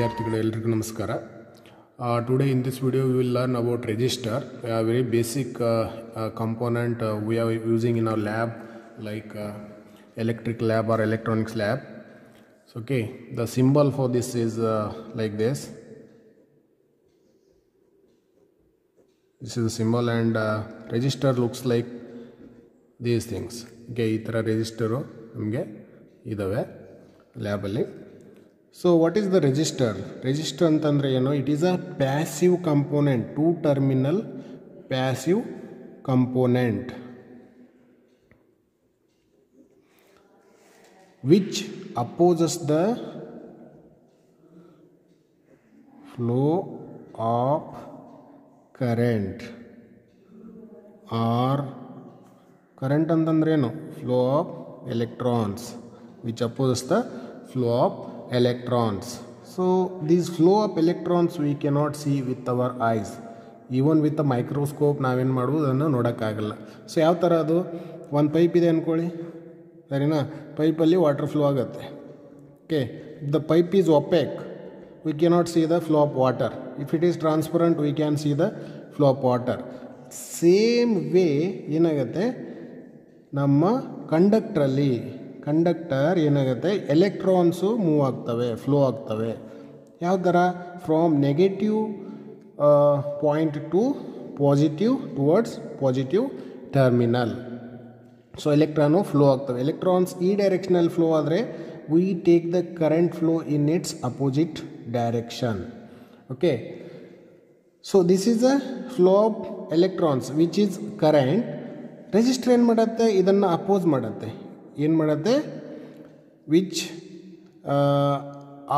ವಿದ್ಯಾರ್ಥಿಗಳೆಲ್ಲರಿಗೂ ನಮಸ್ಕಾರ. Today in this video we will learn about resistor very basic component we are using in our lab like electric lab or electronics lab okay the symbol for this is like this this is a symbol and resistor looks like these things okay ಈ ಥರ register ನಮಗೆ ಇದ್ದಾವೆ ಲ್ಯಾಬಲ್ಲಿ so what is the resistor resistor ಅಂತಂದರೆ ಏನು it is a passive component two terminal passive component which opposes the flow of current or current ಅಂತಂದ್ರೇನು flow of electrons which opposes the flow of electrons. So, these flow of electrons we cannot see with our eyes. Even with microscope ನಾವೇನು ಮಾಡ್ಬೋದು ಅದನ್ನು ನೋಡೋಕ್ಕಾಗಲ್ಲ. So ಯಾವ ಥರ ಅದು? ಒಂದು pipe ಇದೆ ಅಂದ್ಕೊಳ್ಳಿ ಸರಿನಾ? ಪೈಪಲ್ಲಿ ವಾಟರ್ ಫ್ಲೋ ಆಗುತ್ತೆ. Okay the pipe is opaque we cannot see the flow of water if it is transparent we can see the flow of water same way ಏನಾಗುತ್ತೆ? ನಮ್ಮ ಕಂಡಕ್ಟ್ರಲ್ಲಿ ಕಂಡಕ್ಟರ್ ಏನಾಗುತ್ತೆ? ಎಲೆಕ್ಟ್ರಾನ್ಸು ಮೂವ್ ಆಗ್ತವೆ ಫ್ಲೋ ಆಗ್ತವೆ. ಯಾವ ಥರ? From negative point to positive towards positive terminal so electron flow ಆಗ್ತವೆ. Electrons ಈ ಡೈರೆಕ್ಷನಲ್ಲಿ ಫ್ಲೋ ಆದರೆ we take the current flow in its opposite direction okay so this is a flow of electrons which is current resistor ಏನು ಮಾಡುತ್ತೆ? ಇದನ್ನು oppose ಮಾಡುತ್ತೆ. ಏನು ಮಾಡುತ್ತೆ? ವಿಚ್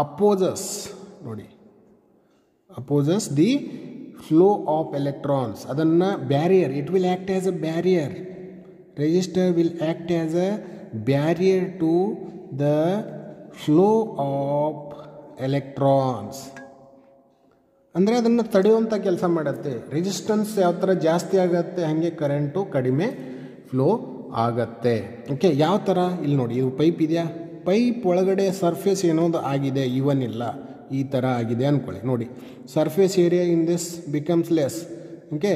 ಅಪೋಸಸ್ ನೋಡಿ. Opposes the flow of electrons ಅದನ್ನು barrier it will act as a barrier resistor will act as a barrier to the flow of electrons ಅಂದರೆ ಅದನ್ನು ತಡೆಯುವಂಥ ಕೆಲಸ ಮಾಡುತ್ತೆ. ರೆಜಿಸ್ಟೆನ್ಸ್ ಯಾವ ಥರ ಜಾಸ್ತಿ ಆಗುತ್ತೆ, ಹಾಗೆ ಕರೆಂಟು ಕಡಿಮೆ ಫ್ಲೋ ಆಗತ್ತೆ. ಓಕೆ, ಯಾವ ಥರ ಇಲ್ಲಿ ನೋಡಿ, ಇದು ಪೈಪ್ ಇದೆಯಾ? ಪೈಪ್ ಒಳಗಡೆ ಸರ್ಫೇಸ್ ಏನೋದು ಆಗಿದೆ ಇವನ್ ಇಲ್ಲ ಈ ಥರ ಆಗಿದೆ ಅಂದ್ಕೊಳ್ಳಿ ನೋಡಿ, surface area in this becomes less. Okay,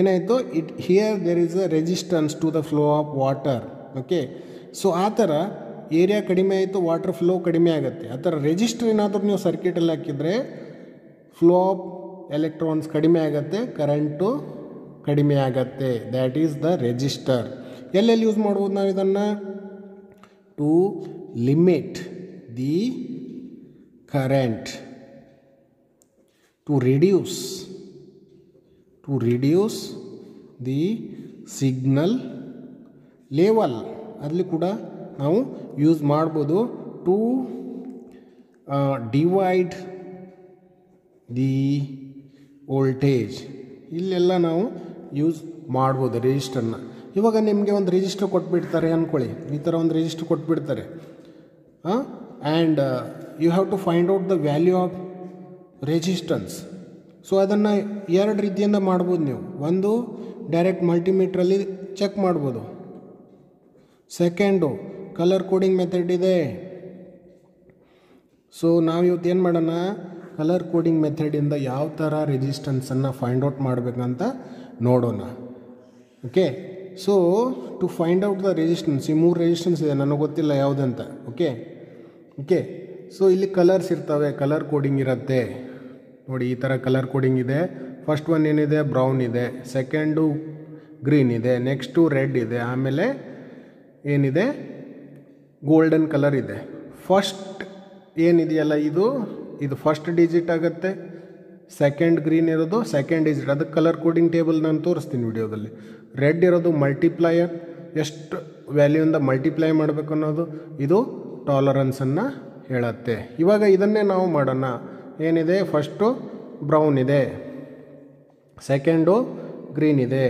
ಏನಾಯಿತು? It, here there is a resistance to the flow of water. Okay, so ಆ ಥರ ಏರಿಯಾ ಕಡಿಮೆ ಆಯಿತು, ವಾಟರ್ ಫ್ಲೋ ಕಡಿಮೆ ಆಗುತ್ತೆ. ಆ ಥರ ರೆಜಿಸ್ಟರ್ ಏನಾದರೂ ನೀವು ಸರ್ಕ್ಯೂಟಲ್ಲಿ ಹಾಕಿದರೆ, ಫ್ಲೋ ಆಫ್ ಎಲೆಕ್ಟ್ರಾನ್ಸ್ ಕಡಿಮೆ ಆಗುತ್ತೆ, ಕರೆಂಟು ಕಡಿಮೆ ಆಗತ್ತೆ. ದ್ಯಾಟ್ ಈಸ್ ದ ರೆಜಿಸ್ಟರ್ ಎಲ್ಲೆಲ್ಲಿ ಯೂಸ್ ಮಾಡ್ಬೋದು ನಾವು ಇದನ್ನು? To limit the current to reduce to reduce the signal level ಅಲ್ಲಿ ಕೂಡ ನಾವು ಯೂಸ್ ಮಾಡ್ಬೋದು. ಟು ಡಿವೈಡ್ ದಿ ವೋಲ್ಟೇಜ್ ಇಲ್ಲೆಲ್ಲ ನಾವು ಯೂಸ್ ಮಾಡ್ಬೋದು ರಿಜಿಸ್ಟರ್ನ ಇವಾಗ ನಿಮಗೆ ಒಂದು ರಿಜಿಸ್ಟರ್ ಕೊಟ್ಬಿಡ್ತಾರೆ ಅಂದ್ಕೊಳ್ಳಿ ಈ ಥರ ಒಂದು ರಿಜಿಸ್ಟರ್ ಕೊಟ್ಬಿಡ್ತಾರೆ. And you have to find out the value of resistance so ಅದನ್ನು ಎರಡು ರೀತಿಯಿಂದ ಮಾಡ್ಬೋದು ನೀವು. ಒಂದು ಡೈರೆಕ್ಟ್ ಮಲ್ಟಿಮೀಟ್ರಲ್ಲಿ ಚೆಕ್ ಮಾಡ್ಬೋದು. ಸೆಕೆಂಡು ಕಲರ್ ಕೋಡಿಂಗ್ ಮೆಥಡ್ ಇದೆ. ಸೊ ನಾವು ಇವತ್ತು ಏನು ಮಾಡೋಣ? ಕಲರ್ ಕೋಡಿಂಗ್ ಮೆಥಡಿಂದ ಯಾವ ಥರ ರೆಜಿಸ್ಟೆನ್ಸನ್ನು ಫೈಂಡ್ ಔಟ್ ಮಾಡಬೇಕಂತ ನೋಡೋಣ. Okay so to find out the resistance ಈ ಮೂರು ರೆಸಿಸ್ಟೆನ್ಸ್ ಇದೆ, ನನಗೆ ಗೊತ್ತಿಲ್ಲ ಯಾವುದಂತ. ಓಕೆ ಓಕೆ ಸೊ ಇಲ್ಲಿ ಕಲರ್ಸ್ ಇರ್ತವೆ ಕಲರ್ ಕೋಡಿಂಗ್ ಇರುತ್ತೆ. ನೋಡಿ, ಈ ಥರ ಕಲರ್ ಕೋಡಿಂಗ್ ಇದೆ. ಫಸ್ಟ್ ಒನ್ ಏನಿದೆ? ಬ್ರೌನ್ ಇದೆ. ಸೆಕೆಂಡು ಗ್ರೀನ್ ಇದೆ. ನೆಕ್ಸ್ಟು ರೆಡ್ ಇದೆ. ಆಮೇಲೆ ಏನಿದೆ? ಗೋಲ್ಡನ್ ಕಲರ್ ಇದೆ. ಫಸ್ಟ್ ಏನಿದೆಯಲ್ಲ ಇದು? ಇದು ಫಸ್ಟ್ ಡಿಜಿಟ್ ಆಗುತ್ತೆ. ಸೆಕೆಂಡ್ ಗ್ರೀನ್ ಇರೋದು ಸೆಕೆಂಡ್ ಡಿಜಿಟ್ ಅದಕ್ಕೆ ಕಲರ್ ಕೋಡಿಂಗ್ ಟೇಬಲ್ ನಾನು ತೋರಿಸ್ತೀನಿ ವಿಡಿಯೋದಲ್ಲಿ. ರೆಡ್ ಇರೋದು ಮಲ್ಟಿಪ್ಲೈಯರ್ ಎಷ್ಟು ವ್ಯಾಲ್ಯೂಯಿಂದ ಮಲ್ಟಿಪ್ಲೈ ಮಾಡಬೇಕು ಅನ್ನೋದು ಇದು ಟಾಲರೆನ್ಸನ್ನು ಹೇಳುತ್ತೆ. ಇವಾಗ ಇದನ್ನೇ ನಾವು ಮಾಡೋಣ. ಏನಿದೆ? ಫಸ್ಟು ಬ್ರೌನ್ ಇದೆ. ಸೆಕೆಂಡು ಗ್ರೀನ್ ಇದೆ.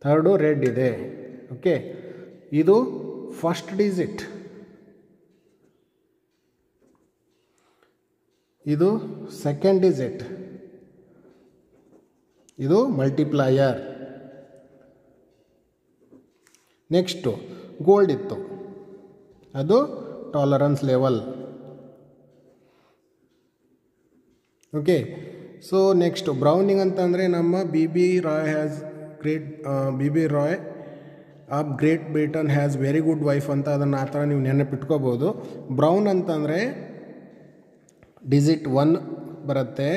ಥರ್ಡು ರೆಡ್ ಇದೆ. ಓಕೆ ಇದು ಫಸ್ಟ್ ಡಿಜಿಟ್ ಇದು ಸೆಕೆಂಡ್ ಡಿಜಿಟ್ ಇದು ಮಲ್ಟಿಪ್ಲಾಯರ್ ನೆಕ್ಸ್ಟು ಗೋಲ್ಡ್ ಇತ್ತು. ಅದು tolerance level okay so next browning ಅಂತಂದರೆ ನಮ್ಮ B B Roy has great B B Roy of Great Britain has very good wife ಅಂತ ಅದನ್ನು ಆ ಥರ ನೀವು ನೆನಪಿಟ್ಕೋಬೋದು. ಬ್ರೌನ್ ಅಂತಂದರೆ ಡಿಜಿಟ್ ಒನ್ ಬರುತ್ತೆ.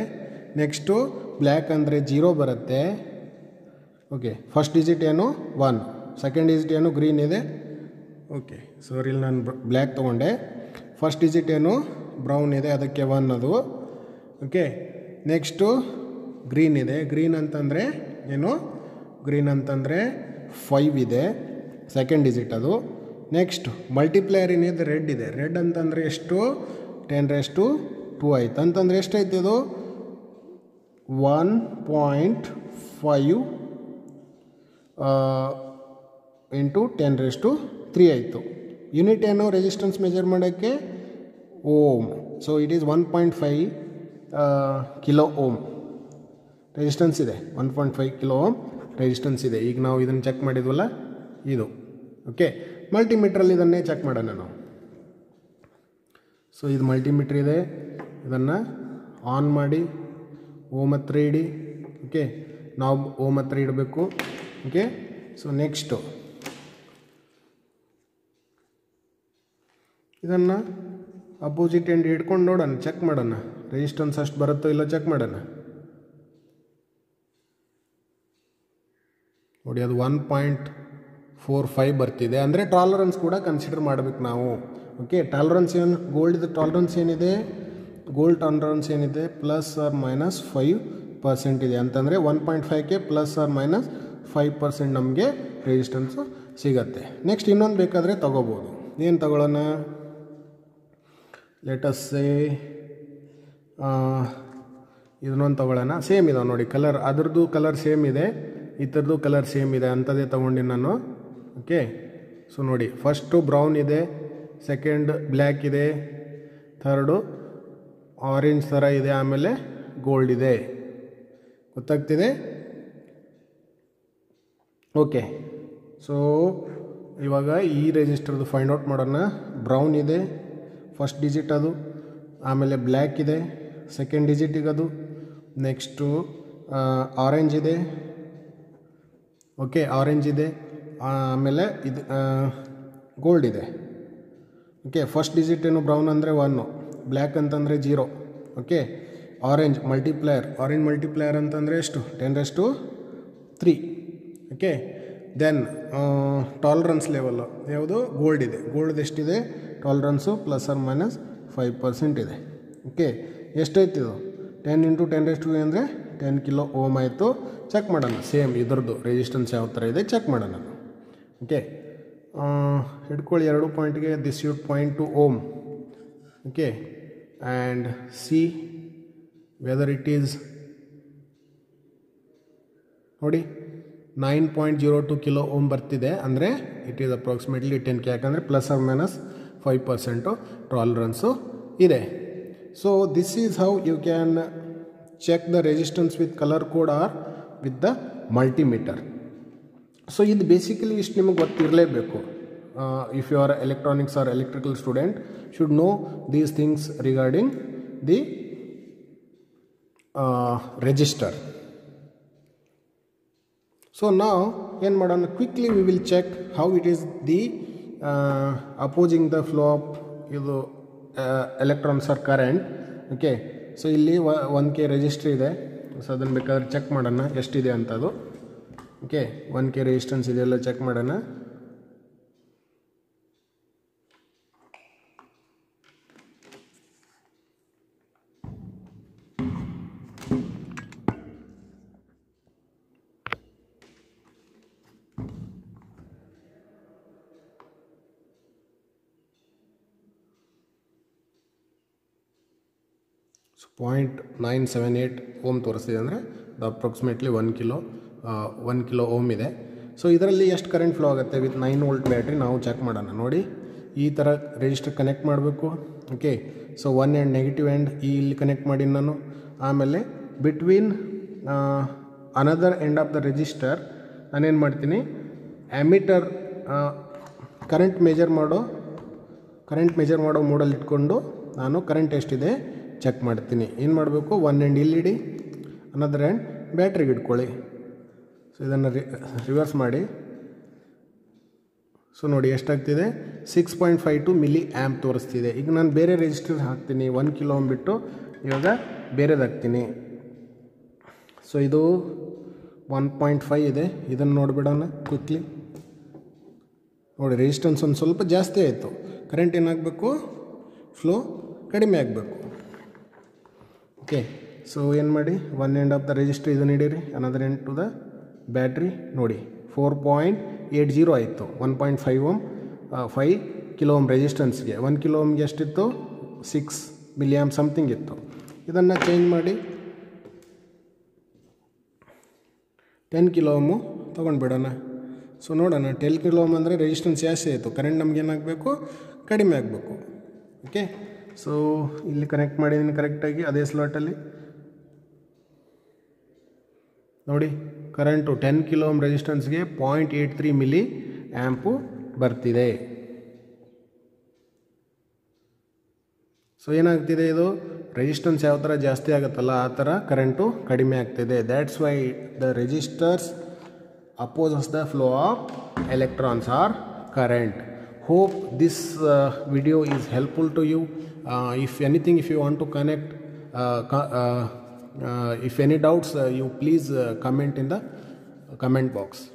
ನೆಕ್ಸ್ಟು ಬ್ಲ್ಯಾಕ್ ಅಂದರೆ ಜೀರೋ ಬರುತ್ತೆ. ಓಕೆ, ಫಸ್ಟ್ ಡಿಜಿಟ್ ಏನು? ಒನ್. ಸೆಕೆಂಡ್ ಡಿಜಿಟ್ ಏನು? ಗ್ರೀನ್ ಇದೆ. ಓಕೆ, ಸೊ ಇಲ್ಲಿ ನಾನು ಬ್ಲ್ಯಾಕ್ ತೊಗೊಂಡೆ. ಫಸ್ಟ್ ಡಿಜಿಟ್ ಏನು? ಬ್ರೌನ್ ಇದೆ, ಅದಕ್ಕೆ ಒನ್ ಅದು. ಓಕೆ, ನೆಕ್ಸ್ಟು ಗ್ರೀನ್ ಇದೆ. ಗ್ರೀನ್ ಅಂತಂದರೆ ಏನು? ಗ್ರೀನ್ ಅಂತಂದರೆ ಫೈವ್ ಇದೆ, ಸೆಕೆಂಡ್ ಡಿಜಿಟ್ ಅದು. ನೆಕ್ಸ್ಟ್ ಮಲ್ಟಿಪ್ಲೇಯರ್ ಏನಿದೆ? ರೆಡ್ ಇದೆ. ರೆಡ್ ಅಂತಂದರೆ ಎಷ್ಟು? ಟೆನ್ ರೆಸ್ಟು ಆಯ್ತು. ಅಂತಂದರೆ ಎಷ್ಟಾಯ್ತು ಇದು? One point five into ten raised three ಆಯಿತು. ಯೂನಿಟ್ ಏನು? ರೆಸಿಸ್ಟೆನ್ಸ್ ಮೆಜರ್ ಮಾಡೋಕ್ಕೆ ohm so it is one point five kilo ohm resistance ಇದೆ. One point five kilo ohm resistance ಇದೆ. ಈಗ ನಾವು ಇದನ್ನು ಚೆಕ್ ಮಾಡಿದ್ವಲ್ಲ? ಇದು. ಓಕೆ ಮಲ್ಟಿಮೀಟ್ರಲ್ಲಿ ಇದನ್ನೇ ಚೆಕ್ ಮಾಡೋಣ ನಾವು. ಸೊ ಇದು ಮಲ್ಟಿಮೀಟ್ರ್ ಇದೆ. ಇದನ್ನು ಆನ್ ಮಾಡಿ, ಓಮ್ ಹತ್ರ ಇಡಿ ಓಕೆ ನಾವು ಓಮ್ ಹತ್ರ ಇಡಬೇಕು ಓಕೆ ಸೊ ನೆಕ್ಸ್ಟು ಇದನ್ನು ಅಪೋಸಿಟ್ ಎಂಡ್ ಹಿಡ್ಕೊಂಡು ನೋಡೋಣ ಚೆಕ್ ಮಾಡೋಣ. ರೆಜಿಸ್ಟೆನ್ಸ್ ಅಷ್ಟು ಬರುತ್ತೋ ಇಲ್ಲ ಚೆಕ್ ಮಾಡೋಣ. ನೋಡಿ, ಅದು ಒನ್ ಪಾಯಿಂಟ್ ಫೋರ್ ಫೈವ್ ಬರ್ತಿದೆ. ಅಂದರೆ ಟಾಲರೆನ್ಸ್ ಕೂಡ ಕನ್ಸಿಡರ್ ಮಾಡಬೇಕು ನಾವು ಓಕೆ ಟಾಲರೆನ್ಸ್ ಏನು ಗೋಲ್ಡ್ ಟಾಲರೆನ್ಸ್ ಏನಿದೆ? ಗೋಲ್ಡ್ ಟಾಲರೆನ್ಸ್ ಏನಿದೆ plus or minus five percent ಇದೆ. ಅಂತಂದರೆ one point ಫೈವ್ಗೆ plus or minus five percent ನಮಗೆ ರೆಸಿಸ್ಟೆನ್ಸು ಸಿಗತ್ತೆ. ನೆಕ್ಸ್ಟ್ ಇನ್ನೊಂದು ಬೇಕಾದರೆ ತೊಗೋಬೋದು. ಏನು ತಗೊಳ್ಳೋಣ? ಲೆಟಸ್ಸೇ ಇದನ್ನೊಂದು ತೊಗೊಳ್ಳೋಣ. ಸೇಮ್ ಇದಾವೆ ನೋಡಿ ಕಲರ್ ಅದ್ರದ್ದು ಕಲರ್ ಸೇಮ್ ಇದೆ ಈ ಕಲರ್ ಸೇಮ್ ಇದೆ ಅಂಥದ್ದೇ ತೊಗೊಂಡಿನಿ ನಾನು. ಓಕೆ ಸೊ ನೋಡಿ ಫಸ್ಟು ಬ್ರೌನ್ ಇದೆ ಸೆಕೆಂಡ್ ಬ್ಲ್ಯಾಕ್ ಇದೆ ಥರ್ಡು ಆರೆಂಜ್ ಥರ ಇದೆ, ಆಮೇಲೆ ಗೋಲ್ಡ್ ಇದೆ. ಗೊತ್ತಾಗ್ತಿದೆ? ಓಕೆ ಸೊ ಇವಾಗ ಈ ರೆಜಿಸ್ಟರ್ದು ಫೈಂಡ್ ಔಟ್ ಮಾಡೋಣ. ಬ್ರೌನ್ ಇದೆ ಫಸ್ಟ್ ಡಿಜಿಟ್ ಅದು, ಆಮೇಲೆ ಬ್ಲ್ಯಾಕ್ ಇದೆ ಸೆಕೆಂಡ್ ಡಿಜಿಟಿಗೆ ಅದು. ನೆಕ್ಸ್ಟು ಆರೆಂಜ್ ಇದೆ. ಓಕೆ ಆರೆಂಜ್ ಇದೆ ಆಮೇಲೆ ಇದು ಗೋಲ್ಡ್ ಇದೆ. ಓಕೆ ಫಸ್ಟ್ ಡಿಜಿಟ್ ಏನು ಬ್ರೌನ್ ಅಂದರೆ ಒನ್ನು ಬ್ಲ್ಯಾಕ್ ಅಂತಂದರೆ zero, okay? Orange multiplier orange multiplier ಅಂತಂದರೆ ಎಷ್ಟು? Ten raised three okay? Then tolerance level ಯಾವುದು? ಗೋಲ್ಡ್ ಇದೆ. ಗೋಲ್ಡ್ ಎಷ್ಟಿದೆ? Tolerance plus or minus five percent ಇದೆ, ಓಕೆ? ಎಷ್ಟೈತೆ ಇದು? ಟೆನ್ ಇಂಟು ಟೆನ್ ರೆಸ್ಟ್ ಅಂದರೆ ಟೆನ್ ಕಿಲೋ ಓಮ್ ಆಯಿತು. ಚೆಕ್ ಮಾಡೋಣ. ಸೇಮ್ ಇದ್ರದ್ದು ರೆಸಿಸ್ಟೆನ್ಸ್ ಯಾವ ಥರ ಇದೆ ಚೆಕ್ ಮಾಡೋಣ. ಓಕೆ? ಹಿಡ್ಕೊಳ್ಳಿ ಎರಡು ಪಾಯಿಂಟ್ಗೆ this ಯೂಟ್ point two ohm okay? And see whether it is ನೋಡಿ nine point zero two kilo ohm ಬರ್ತಿದೆ ಅಂದರೆ it is approximately ten K ಯಾಕಂದರೆ plus or minus five percent tolerance ಇದೆ. So this is how you can check the resistance with colour code or with the multimeter so ಇದು basically ಇಷ್ಟು ನಿಮಗೆ ಗೊತ್ತಿರಲೇಬೇಕು. If you are electronics or electrical student should know these things regarding the resistor so ನಾವು ಏನು ಮಾಡೋಣ? Quickly we will check how it is the opposing the flow of ಇದು electrons or current okay so ಇಲ್ಲಿ one K resistor ಇದೆ. So ಅದನ್ನು ಬೇಕಾದ್ರೆ check ಮಾಡೋಣ. ಎಷ್ಟಿದೆ ಅಂತದು. ಓಕೆ ಒನ್ ಕೆ ರೆಜಿಸ್ಟೆನ್ಸ್ ಇದೆಲ್ಲ ಚೆಕ್ ಮಾಡೋಣ. So point nine seven eight ohm ತೋರಿಸ್ತಿದೆ ಅಂದರೆ ಅದು approximately one kilo one kilo ohm ಇದೆ. ಸೊ ಇದರಲ್ಲಿ ಎಷ್ಟು ಕರೆಂಟ್ ಫ್ಲೋ ಆಗುತ್ತೆ? ವಿತ್ ನೈನ್ ವೋಲ್ಟ್ ಬ್ಯಾಟ್ರಿ ನಾವು ಚೆಕ್ ಮಾಡೋಣ. ನೋಡಿ, ಈ ಥರ ರಿಜಿಸ್ಟರ್ ಕನೆಕ್ಟ್ ಮಾಡಬೇಕು. Okay so one and negative and ಈ ಇಲ್ಲಿ ಕನೆಕ್ಟ್ ಮಾಡಿ ನಾನು. ಆಮೇಲೆ between another end of the resistor ನಾನೇನು ಮಾಡ್ತೀನಿ? ಆ್ಯಮಿಟರ್ ಕರೆಂಟ್ ಮೇಜರ್ ಮಾಡೋ ಕರೆಂಟ್ ಮೇಜರ್ ಮಾಡೋ ಮೂಡಲ್ಲಿ ಇಟ್ಕೊಂಡು ನಾನು ಕರೆಂಟ್ ಎಷ್ಟಿದೆ? ಚೆಕ್ ಮಾಡ್ತೀನಿ. ಏನು ಮಾಡಬೇಕು? ಒನ್ ಆ್ಯಂಡ್ ಇಲ್ಲಿ ಇಡಿ. ಅನ್ನೋದ್ರ ಆ್ಯಂಡ್ ಬ್ಯಾಟ್ರಿಗೆ ಇಟ್ಕೊಳ್ಳಿ. ಸೊ ಇದನ್ನು ರಿವರ್ಸ್ ಮಾಡಿ. ಸೊ ನೋಡಿ ಎಷ್ಟಾಗ್ತಿದೆ? Six point five two milli amp ತೋರಿಸ್ತಿದೆ. ಈಗ ನಾನು ಬೇರೆ ರಿಜಿಸ್ಟರ್ ಹಾಕ್ತೀನಿ. ಒನ್ ಕಿಲೋ ಬಿಟ್ಟು ಇವಾಗ ಬೇರೆದು ಹಾಕ್ತೀನಿ ಸೊ ಇದು ಒನ್ ಪಾಯಿಂಟ್ ಫೈವ್ ಇದೆ. ಇದನ್ನು ನೋಡಿಬಿಡೋಣ ಕ್ವಿಕ್ಲಿ ನೋಡಿ ರೆಸಿಸ್ಟೆನ್ಸ್ ಒಂದು ಸ್ವಲ್ಪ ಜಾಸ್ತಿ ಆಯಿತು. ಕರೆಂಟ್ ಏನಾಗಬೇಕು? ಫ್ಲೋ ಕಡಿಮೆ ಆಗಬೇಕು. ಓಕೆ ಸೊ ಏನು ಮಾಡಿ? One end of the resistor ಇದನ್ನು ಹಿಡೀರಿ another end to the battery ನೋಡಿ. ಫೋರ್ ಪಾಯಿಂಟ್ ಏಯ್ಟ್ ಜೀರೋ ಆಯಿತು. One point five ohm five kilo ohm ರೆಜಿಸ್ಟೆನ್ಸ್ಗೆ one kilo ಓಮ್ಗೆ ಎಷ್ಟಿತ್ತು? ಸಿಕ್ಸ್ ಮಿಲಿಯಮ್ ಸಮಥಿಂಗ್ ಇತ್ತು. ಇದನ್ನು ಚೇಂಜ್ ಮಾಡಿ. ಟೆನ್ ಕಿಲೋ ಓಮು ತೊಗೊಂಡ್ಬಿಡೋಣ. ಸೊ ನೋಡೋಣ. ಟೆನ್ ಕಿಲೋ ಓಮ್ ಅಂದರೆ ರೆಜಿಸ್ಟೆನ್ಸ್ ಜಾಸ್ತಿ ಆಯಿತು. ಕರೆಂಟ್ ನಮ್ಗೆ ಏನಾಗಬೇಕು? ಕಡಿಮೆ ಆಗಬೇಕು. ಓಕೆ ಸೊ ಇಲ್ಲಿ ಕನೆಕ್ಟ್ ಮಾಡಿದ್ದೀನಿ ಕರೆಕ್ಟಾಗಿ ಅದೇ ಸ್ಲಾಟಲ್ಲಿ ನೋಡಿ current ten kilo ohm ರೆಸಿಸ್ಟೆನ್ಸ್ಗೆ point eight three milli amp ಬರ್ತಿದೆ. ಸೊ ಏನಾಗ್ತಿದೆ ಇದು? ರೆಜಿಸ್ಟೆನ್ಸ್ ಯಾವ ಥರ ಜಾಸ್ತಿ ಆಗುತ್ತಲ್ಲ, ಆ ಥರ ಕರೆಂಟು ಕಡಿಮೆ ಆಗ್ತಿದೆ. That's why the resistors opposes the flow of electrons or current hope this uh, video is helpful to you. Uh, if anything if you want to connect uh, uh, uh if any doubts uh, you please comment in the comment box.